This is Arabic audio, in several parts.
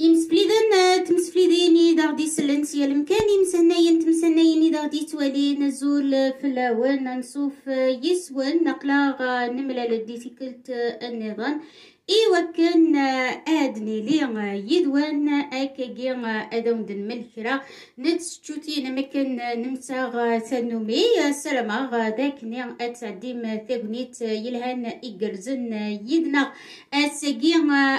إمسفليدن تمسفليديني دا غدي سلنتي المكاني مسناين تمسنايني دا غدي توالي نزول فلاون نصوف يسون نقلا نملا لديفيكولت النظام. إيوا كان آدني لي يدوان أكاكي أدون دن ملكرا نتشوتي نمكن نمسا تنومي سلامة داك ني أتعديم ثقنيت يلهان إقرزن يدنا. أتساقي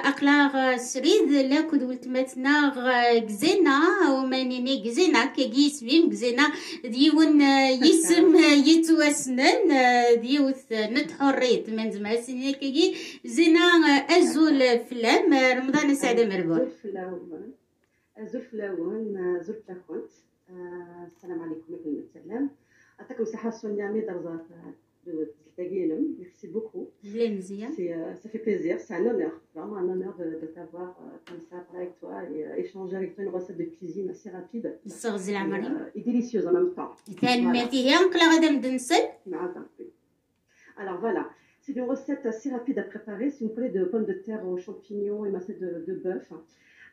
أقلاغ سريد لاكد ولتمتنا غزينا ومانيني غزينا كاكي سبيم غزينا ديون يسم يتوسنن. ديوث نتحريت من زمان سنين كاكي زينا أزول فلام رمضان سعد مربون زول فلاون زول فلاون زول تاكونت السلام عليكم ورحمة الله عطاكم صحة سونيا مي درزات تلاقينم ميرسي بوكو بلا مزيان ça fait plaisir c'est un honneur vraiment un honneur de, de t'avoir euh, comme ça avec toi et euh, échanger avec toi une recette de cuisine assez rapide الصغز et, العمري euh, et délicieuse en même temps ثاني Voilà. ماتي هي نقلا غدا مدنسل مع ضربي. alors voilà C'est une recette assez rapide à préparer. C'est une poêlée de pommes de terre aux champignons et massée de, de bœuf.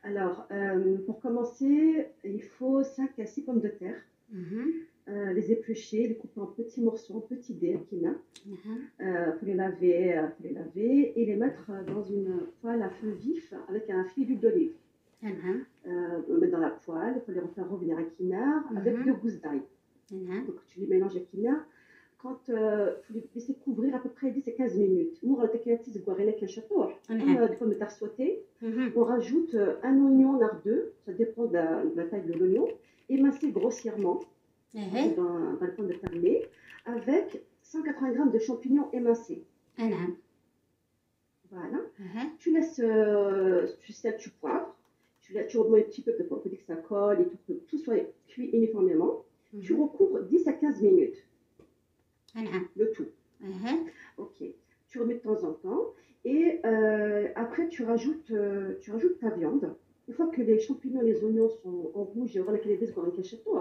Alors, euh, pour commencer, il faut 5 à 6 pommes de terre. Mhm. Euh, les éplucher, les couper en petits morceaux, petits dés à mm -hmm. les laver, euh, pour les laver et les mettre dans une poêle à feu vif avec un fil d'huile d'olive. Mm -hmm. les mettre dans la poêle, pour les refaire revenir à quina avec mhm. deux gousses d'ail. Mhm. Donc tu les mélanges à quina Quand euh, faut les laisser couvrir à peu près 10 à 15 minutes. Nous, on a des guarenek un château. Comme نعم euh, des pommes de terre sautées. مهم. On rajoute euh, un oignon nardeux, ça dépend de la, de la taille de l'oignon, émincé grossièrement. اها dans, dans le pommes de terre lait, avec 180 g de champignons émincés. نعم Voilà. اها Tu laisses, euh, tu sels, tu poivres, tu, la- tu remets un petit peu de pour que ça colle et tout, que tout soit cuit uniformément. Tu مهم. recouvres 10 à 15 minutes, نعم le tout. Uh-huh. Ok. Tu remets de temps en temps et euh, après tu rajoutes, euh, tu rajoutes ta viande. Une fois que les champignons et les oignons sont en rouge, voilà qu'il est dans un cachetto,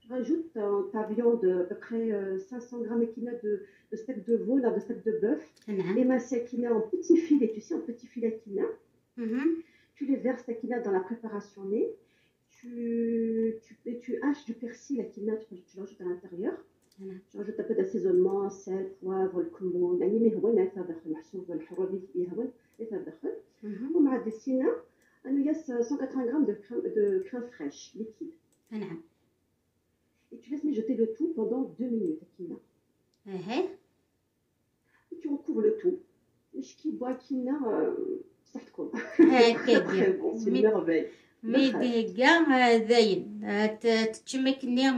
tu rajoutes ta, viande à peu près euh, 500 grammes de, de steak de veau, là, de steak de bœuf, les massés en petits filets, tu sais, en petits filets quina. Uh-huh. Tu les verses ta dans la préparation née. Tu, tu, haches du persil, la quina, tu l'ajoutes à l'intérieur. نعم. Tu rajoutes un peu d'assaisonnement, sel, poivre, le cumin, يعني ما هو نافع داخل محسوب الحروب اللي فيها هو نافع داخل. مهم. ومع ديسينا أنا ياس 180 grammes de crème, de crème fraîche liquide. نعم Et tu laisses mijoter le tout pendant 2 minutes équina. اها Et tu recouvres le tout. مش كي بوا كينا صحتكم هكا très bon, c'est une مي- merveille. ميدي كاع داين تتشمكني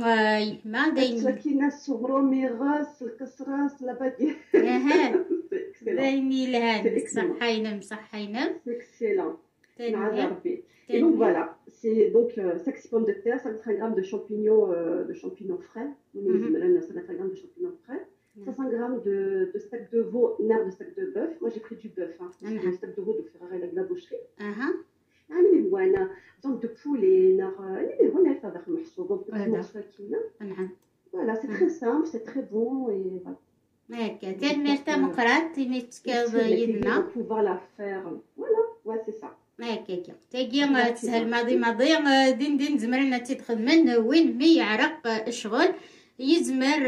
ما داين كينا صغرو ميغاس الكسراس لابادي اها c'est excellent دايني لهان C'est excellent. صحينم صحينم c'est excellent مع تاني ضربي et donc voilà c'est donc euh, 5 pommes de terre 50 grammes de champignons euh, de champignons frais Mhm. 50 grammes de champignons frais 500 grammes de, de steak de veau nerf de steak de bœuf moi j'ai pris du bœuf hein, parce que Mhm. le steak de veau de Ferrari avec la boucherie اها يعني اللي بوانا donc de poulet نار donc petit Voilà. morceau كينا نعم Voilà, c'est très simple, c'est très bon et voilà. هكا تنمرتا مقرات Et نتكاب tu vas يدنا pouvoir la faire. Voilà, ouais, c'est ça. هكاكا تاقي تسهل ماضي ماضي دين دين زمرنا تدخل من وين مي يعرق الشغل يزمر.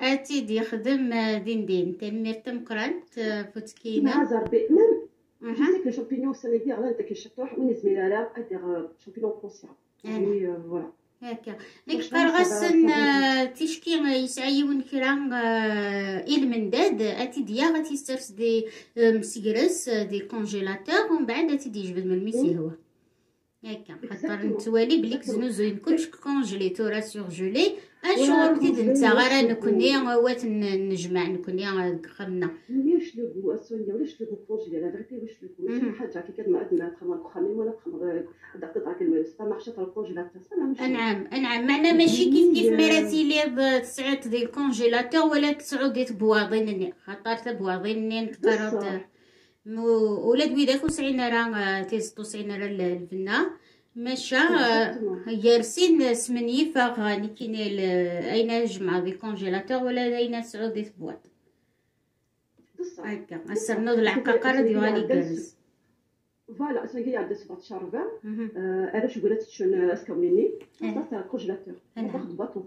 اتيد يخدم دين دين تنمرتا مقرات مع فوتكينا زربي même je اها sais que les champignons sénégalais là انت كشطوح وين زميلة لا ادير champignons conscients أنا. يعني euh, voilà هكا ديك Franchement, قرغسن ça va- تشكي يسعى ونكرا المنداد اتي ديا غاتي سترس دي مسيرس دي كونجيلاتور ومن بعد اتي دي جبد من الميسي هو هكا خاطر Exactement. نتوالي بليك Exactement. زنوزوين كلش كونجلي تورا سورجولي Voilà, بديت نتا غير نكوني وات نجمع نكوني خمنا واش لو اسونيا واش لو كونجيلي لا فيريتي واش لو. حاجة كي كد ما عندنا تخمر خامي ولا تخمر هذاك كلمة؟ سا مارشي تاع الكونجيلاتور سا لا أنعم أنعم. معنا ماشي كيف كيف مراتي لي تسعود ديال الكونجيلاتور ولا تسعود ديال بواضين خاطر بواضين نكثر بصح. ولاد ويداك وسعينا راه تيزطو سعينا راه الفنا ماشا Exactement. يارسين سمني فغاني كاين أين جمع دي كونجيلاتور ولا أين تسعود ديال بواط هكا السرنوض العقاقرة ديال غالي كرز فوالا هي عندها 17 ربع مهم. علاش قلت؟ c'est un congélateur. أه. تاخذ باطون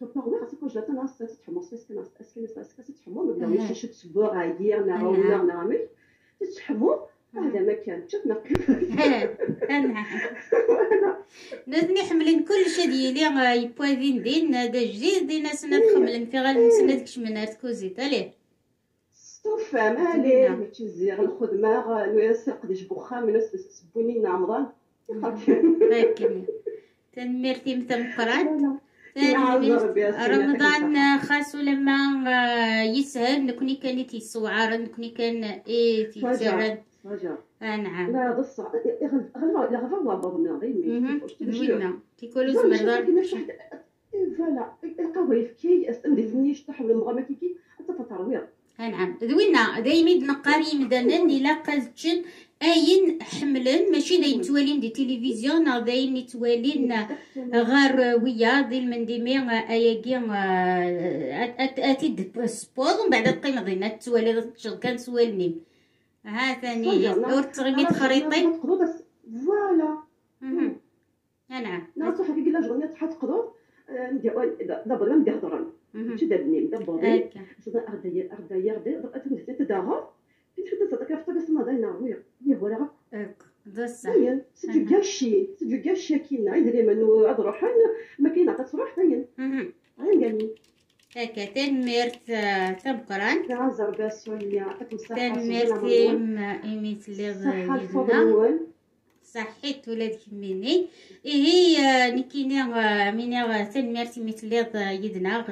تبقى خاصك كونجيلاتور ناس تتحمص اسكي ناس اسكي تتحمو ما. بغاوش شي تسبوع عيير نعاو أه. لا نعمل تتحمو هذا ما كان. ها نعم نذني حملين كل شيء ديالي يبوازين دين دا جديد دينا سنة خملن في غال سنة كشمنات كوزيت. عليه. ستوفى مالي ما تزيغ الخدمة نويس قديش بوخا من سبوني نعمضان لكن تنميرتي متمقران رمضان خاصو لما يسهل. نكوني كانت يسوعر نكوني كان إيه تيتسرد. رجع. نعم. لا بص غلبا لا غلبا زمردار فوالا يفكي كيكي حتى تطروير نعم. ذوينا دايما مدانا إلا قازتشن أين حملن. ماشي داين توالين دي تلفزيون أو داين يتوالين غار ويا دي المندمي أياكي أتيد سبور. ومن بعد القيمة دينا توالي تشغل كان سوالني ها ثاني اور تغميت خريطي فوالا. مهم. نعم. نعرف حقيقي لا جغنيا تحط قدر ندي دابا لا ندي هضران مهم. تدبني دابا هكا. صدق أرداير أرداير دي أتمنى تداها في حتى صدق أفتح اسمها داينا ويا ويا ولا دصا باين سجو كاشي سجو كاشي كينا. يدري منو أضروحن ما كاين عطات صراح باين. غير قالي هكا تنميرت تبقران تنميرتي إيميت اللي صحة الفضل يدنا الأول صحيت ولاد كميني هي نكيني ميني تنميرتي مثل يدنا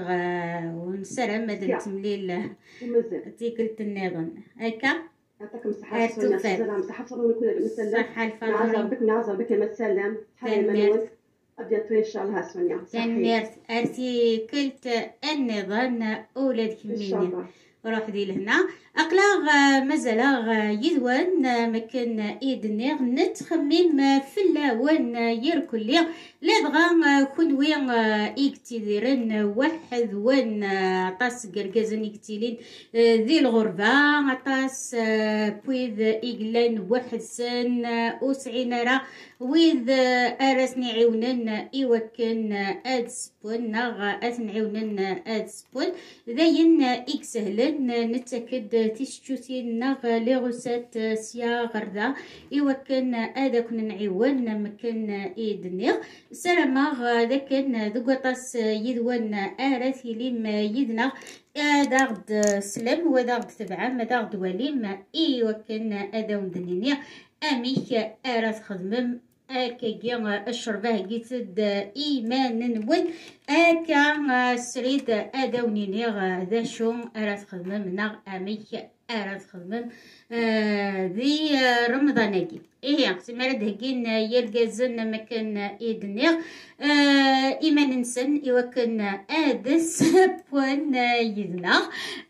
ونسرم مدن تمليل ومازال تيكلت النظام هكا يعطيكم الصحة هاتو سونيا فات. سلام. صحة الفضل صحة نعزر الفضل بك نعزر بك ما تسلم حيا. أبيض إن شاء الله سونيا صحيح تنميرت أرتي كلت النظام ولاد إن كميني روح دي لهنا اقلاغ مازال يدوان مكان ايدنيغ نتخمم في اللاوان يركل لي لا بغا كون وين اكتديرن واحد وين طاس قرقازن يكتيلين ذي الغربة طاس بويذ إقلان واحد سن وسعين راه ويذ أرسني عيونن إيوكن أد سبون نغ أثنعيونن أد سبون ذاين إكسهلن نتأكد تيشتوتين نغ لغسات سيا غردا. إيوكن أدا كنا نعيون مكان إيدنيغ. سلامة ذا كان ذقطاس يدوان آرثي لم يدنا هذا غد سلم وهذا غد تبعه هذا غد وليم إيوكن أدا ومدنيني أميك أراث خدمم أكا الشربة قيتد إيمان نون أكا سريد أدونيني ذا شو أراث خدمم نغ أميك أراث خدمم. آه، ذي رمضاناكي إيه سمارد هكين يلقازن مكان إيدنيغ آه، إيمان نسن إوكن آدس بوان يدنا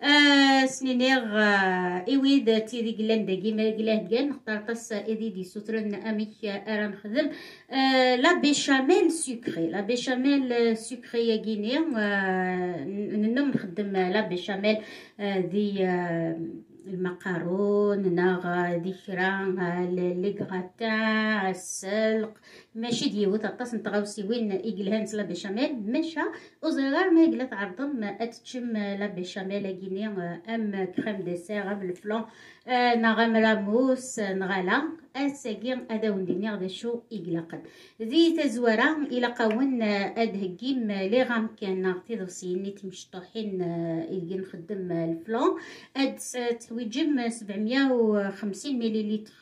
آه، سنينيغ آه، إويد تيدي قلان داكي ما قلاه كان نختار قص إذي دي سوترن أميك أرا نخدم آه، لا بيشاميل سكري لا بيشاميل سكري ياكيني آه، ننم نخدم لا بيشاميل آه، ذي آه، المقارون ناغ ذكرى لي السلق. ماشي ديوت اطاس نتغاوسي وين يقلها لا بيشاميل مشى وصغار ما يقلا تعرضم أتشم لا بيشاميل كيني أم كريم ديسير أم الفلون نغم لاموس نغالا اساكي ادا ونديني غدا شو يقلقن ذي تزورا إلى قاون ادهكيم لي غام كان نغتي دوسيني تمشطوحين يلقي نخدم الفلون أد تحويجم 750 مليلتر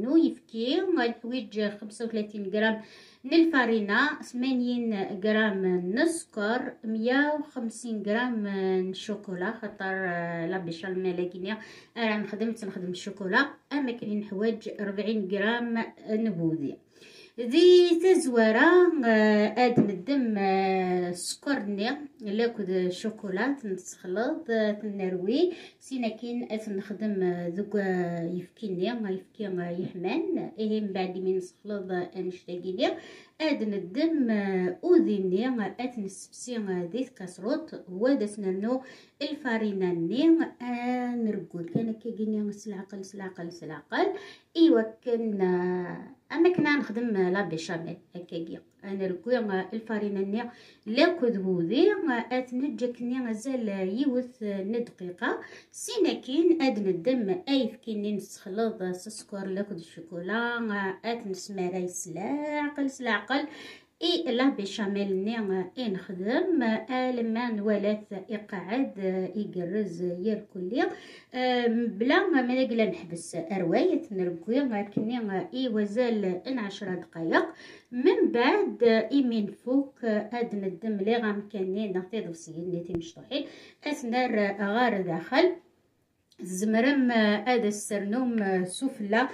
نو يفكي الحويج 35 غرام. من الفارينة 80 غرام السكر 150 غرام الشوكولا خاطر لا بيشاميل كينيا أنا نخدم تنخدم الشوكولا أما كاين حوايج 40 غرام نبوذي. ذي تزورا اد ندم سكرني لاكد شوكولات نتخلط تنروي سينا كين اث نخدم ذوك يفكيني يفكي يحمان إيه من بعد من نسخلط انشتاقيني اد ندم اوذيني ات نسبسي ذي كاسروت ودات ننو الفارينة ني نرقل كان كيجيني سلعقل سلعقل سلعقل ايوا كان أما كنا نخدم لا بيشاميل هكاكي. أنا ركوي الفارينة ني لا كذبوذي اتنجكني مازال يوث ندقيقة. سيناكين اد ندم اي فكيني نسخلط سكر لاكد الشوكولا ات نسماري سلاقل سلاقل إي لا بيشاميل ني اي نخدم لما نولات يقعد يقرز يركلي بلا ما نقلا نحبس رواية نرقوي كني إي وزال إن عشرة دقايق. من بعد ايمين فوق أد ندم لي غامكاني نعطي ضفسيين نتي مشطوحين اثنار غار داخل. زمرم هذا السرنوم سفلى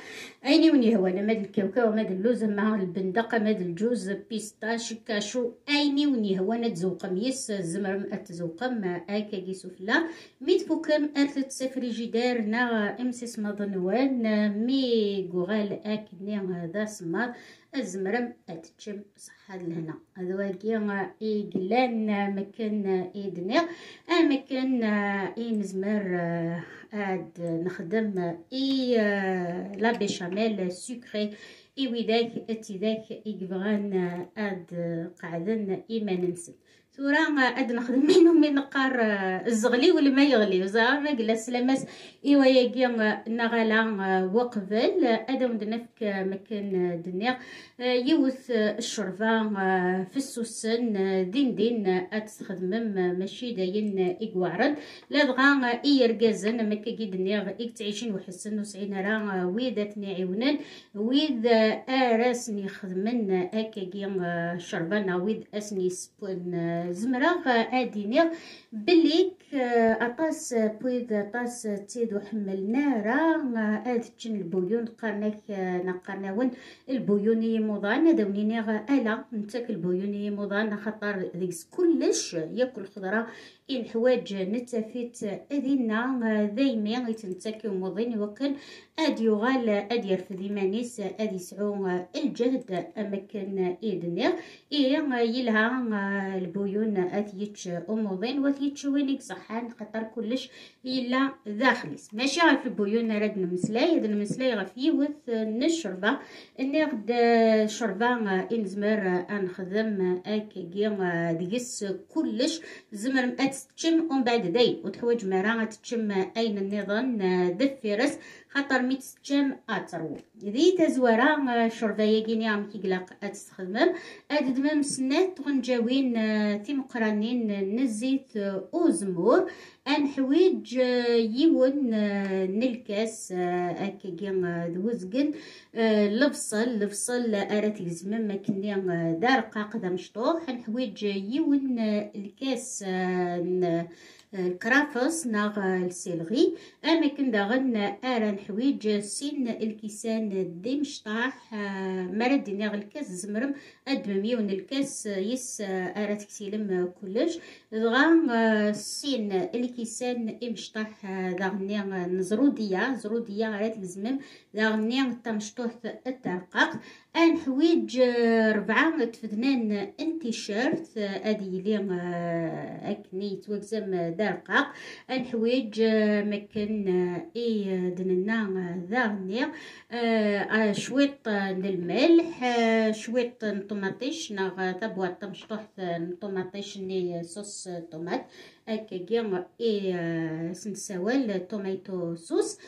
ايني وني هو أنا ماد الكاوكاو ماد اللوز مع البندقه ماد الجوز بيستاش كاشو. ايني وني هو أنا تزوق ميس زمرم أتزوقم اكاكي سفلى ميت فوكم أرثت سفري جدار نا أمسيس مضنوان مي غوغال اكني هذا سمار. الزمرم اتشم صحة لهنا هذا واقي إيقلان مكان إيدني مكان إي نزمر آد نخدم إي لا بيشاميل سكري إي وذاك اتذاك إيقبغان آد قعدن إيما ننسد ثورا آد نخدم منهم من نقار الزغلي ولا ما يغلي؟ زعما ما قلا سلامس إيوا ياكي نغلا وقبل آدم ندنفك مكان دنيا. يوث الشرفة في السوسن دين دين اتخدمم ماشي داين اقوارد لا بغا إي رقازن مكا كي دنيا اك تعيشين وحسن وسعين راه ويداتني عيونان ويد اراسني خدمن اكاكي شربان ويد أسني سبون زمرة اديني بليك أطاس بويد أطاس تيدو حملنا راه اد تشن البويون قرناك نقرناون البويوني موضان دونيني الا نتاك البويوني موضان خطر ذيس كلش ياكل خضرة إن حواج نتفيت أذينا ذيمي يتنتكي ومضين وكان أد يغال أد يرفض مانيس أد يسعو الجهد أمكن إيدني إيه يلها البيون أثيتش أموضين وثيتش وينك صحان خطر كلش إلا داخلس ماشي غير في البيون رد نمسلاي هذا نمسلاي غف يوث نشربة إني غد شربة إنزمر أنخدم أكي ديس كلش. زمر أتشم ومن بعد داي. وتحوج مرا تشم أين النظام دفرس خاطر ميت تشم اترو ذي تزورا شربة يجيني عم كيقلق اتستخدمم اددمم سنات تغنجاوين تيمقرانين نزيت اوزمور أن حويج يون نلكاس اكاكي دوزقن لفصل لفصل ارات زمم كني دار قاقدة مشطوح. نحويج يون الكاس الكرافس ناغ السيلغي. اما كن داغن اران حويج سين الكيسان دي مشطاح مرد ناغ الكاس زمرم ادمميون الكاس يس ارات كسيلم كلش دغا سين الكيسان إمشطاح داغني نزرودية. زرودية ارات زمم داغني تمشطوح الترقاق. حويج ربعة تفدنان انتيشيرت ادي لي أكني توكزم دارقاق. أن حويج مكن إي دننا ذاغني شويط الملح شويط طماطيش ناغ تبوات مشطوح طماطيش ني صوص طماط هكاكي اي سنسوال توميتو صوص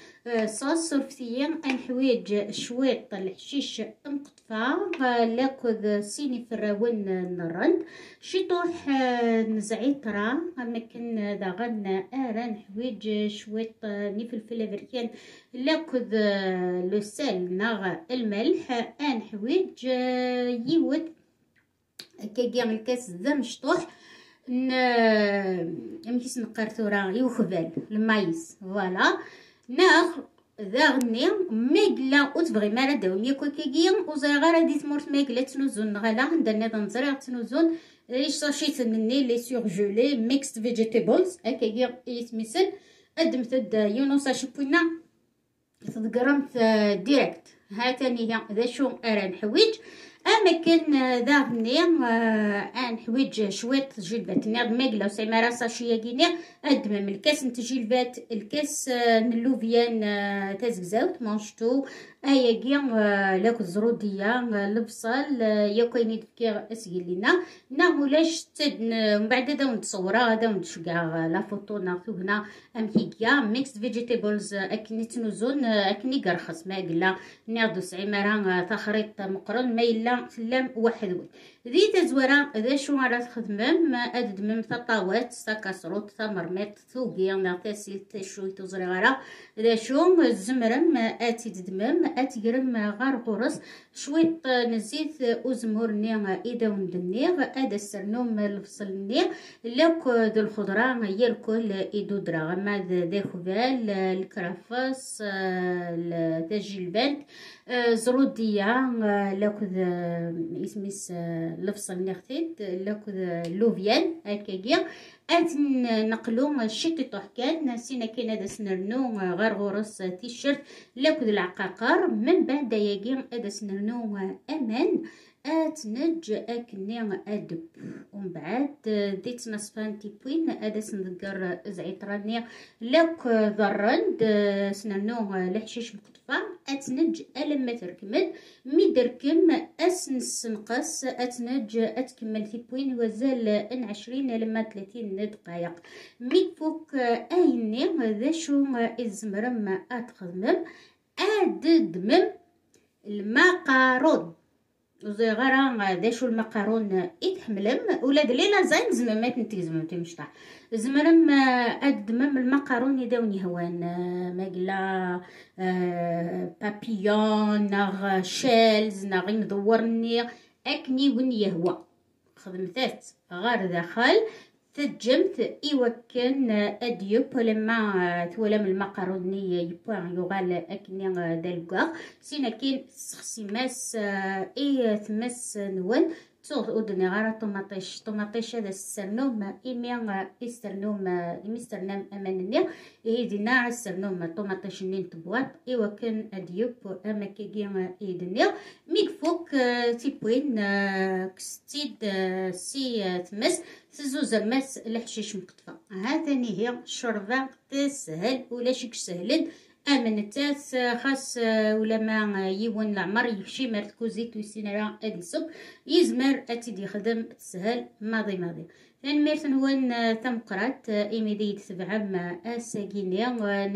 صوص صرفتيا نحويج شويط الحشيش مقطفة لاكوذ سيني فراون نرند شطوح نزعي ترى مكن داغن ارا نحويج شويط نفلفل افريكان لاكوذ لو سال ناغ الملح نحويج يود كاكي الكاس ذا مشطوح ن يمكن نقرا ثورا يوخبال المايس فوالا. ناخ ذا غني ميقلا وتبغي ما راه داو ميكو كيكي وزي غير دي تمورت ميقلا تنوزون غلا ندنا نظري تنوزون إيش صاشي تنني لي سورجولي ميكست فيجيتابلز هكاكي يتمثل أدمت يونس شبونا تذكرمت ديريكت هاتني هي ذا شو ارا نحويج اما كان ذا غني آه نحويج شويط جلبات ناض ميقلا وسيما راسا شوية كيني ادمم الكاس نت جلبات الكاس نلوفيان تازكزاوت مانشتو ايا كي لاك الزروديه البصل يا كاين دكي اسكيلينا نا ولاش تد من بعد هذا نتصورا هذا ونشكا لا فوتو ناخذ هنا ام هيكيا ميكس فيجيتابلز أكني تنوزون أكني قرخص ما قلا ناضو سعيمرا تخريط مقرن ما إلا سلام واحد ذي تزورا ذا شو راه تخدمم اد دمم تطاوات ساكاسروت تمرميط ثوقي نا تاسيل تشوي تزري غرا ذا شو الزمرم اتي تدمم اتقرم غار غرس شويط نزيت أزمورني إذا وندني أدا السرنوم الفصلني لك ذو الخضرة هي الكل إدو درا ما ذا خبال الكرافس التجلبان زرودية لك اسميس لفصل نختيت لك لوفيان هكاكيا. أت نقلو الشيك طحكات نسينا كاين هذا سنرنو غير غرس تيشيرت لاكد العقاقر من بعد ياكي هذا سنرنو أمان. ات نج اكني أدب. ومن بعد ديت نصفان تيبوين هذا سنذكر زعيطراني لاك ضرند سنرنو الحشيش مقطفة. أتنج الما تركمل. مي دركم أسنس نقص أتنج أتكمل تيبوين وزال ان عشرين لما ثلاثين دقايق. مي فوق أيني ذا شو الزمرم اتخدمم أددمم المقارون وزي غير دا شو المقارون؟ يتحملم ولا دليلا زين زمامات نتيزمم تمشطع زمرم ادمم المقارون يداوني هوان ما قلا بابيون ناغ شيلز ناغ مدورني أكني ون يهوى. خدمتات غير داخل. تجمت إيوكن أديوب لما تولم المقاروني يبوان يغال أكني دالقاق سينا كين سخسي ماس إي ثمس نون تغ أودني غارة طماطيش طماطيش هذا السرنوم إمي السرنوم إمي السرنوم أمانني إيه دينا السرنوم طماطيش نين تبوات إيوا كان أديوب أما كيجي إيدني ميك فوق تيبوين كستيد سي تمس تزوز المس الحشيش مقطفة هاتني هي الشربة تسهل ولا شيك سهلن آمن تاس خاص ولا ما يون العمر يمشي مرتكوزي تويسين راه ادي صب يزمر اتيدي يخدم تسهل ماضي ماضي. ثان ميرتن هو ثمقرات إيميدي تبعم أساقيني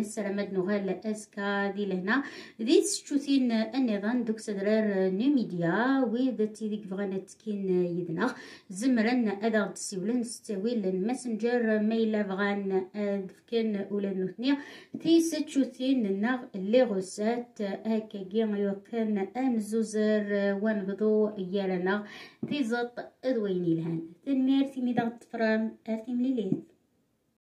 نسلامد نغال أسكا دي لهنا. ذي تشوثين النظام دوك سدرار نيميديا ويذا تيديك فغانا تكين يدنا. زمرن أدا تسيولن ستاويل الماسنجر ميلا فغان دفكن ولا نوثنيا تي ستشوثين نغ لي غوسات هكا كيما يوكن أمزوزر ونبضو يالنا تيزط أدويني لهان. تنمير تيمي دغت فرام أرتي مليليت